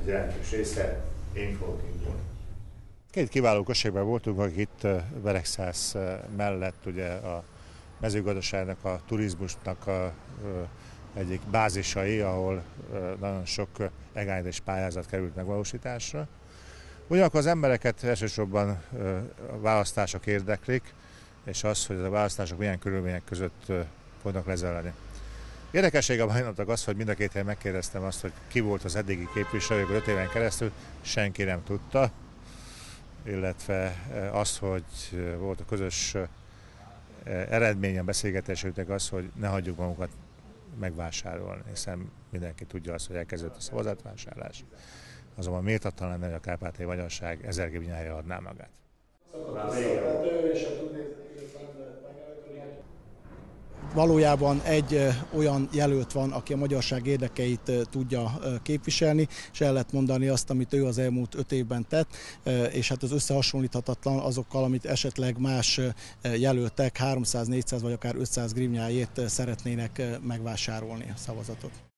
az jelentős része én fogok indulni. Két kiváló községben voltunk, akik itt Beregszász mellett ugye a mezőgazdaságnak, a turizmusnak a egyik bázisai, ahol nagyon sok egányos pályázat került megvalósításra. Ugyanakkor az embereket elsősorban a választások érdeklik, és az, hogy a választások milyen körülmények között fognak lezelni. Érdekesség a mai az, hogy mind a két helyen megkérdeztem azt, hogy ki volt az eddigi képviselő, öt éven keresztül, senki nem tudta, illetve az, hogy volt a közös eredmény a beszélgetésüknek az, hogy ne hagyjuk magunkat megvásárolni, hiszen mindenki tudja azt, hogy elkezdődött a szavazatvásárlás. Azonban méltatlan lenne, hogy a kárpátai magyarság ezer adná magát. Valójában egy olyan jelölt van, aki a magyarság érdekeit tudja képviselni, és el lehet mondani azt, amit ő az elmúlt öt évben tett, és hát az összehasonlíthatatlan azokkal, amit esetleg más jelöltek 300, 400 vagy akár 500 grivnyáért szeretnének megvásárolni a szavazatot.